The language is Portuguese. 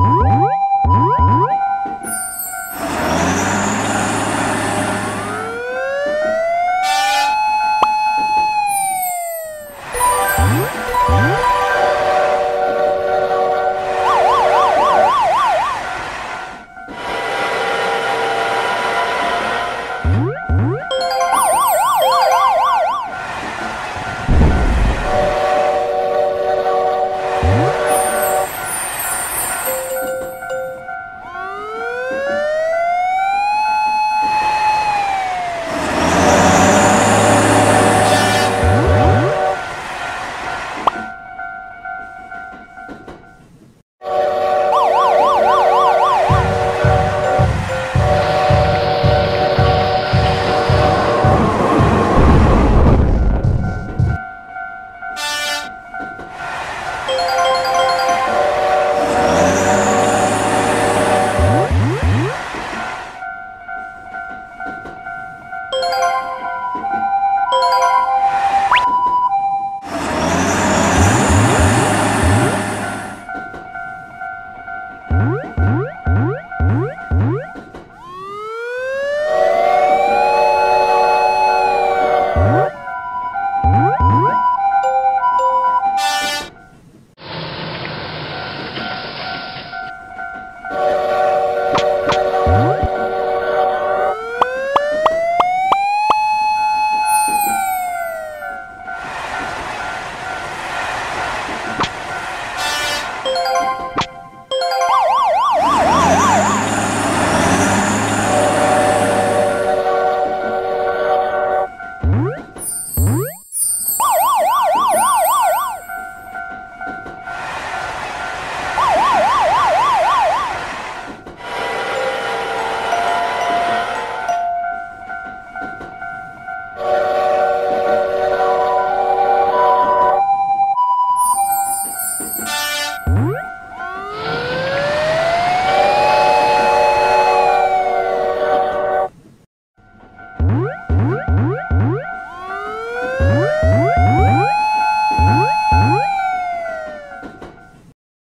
Música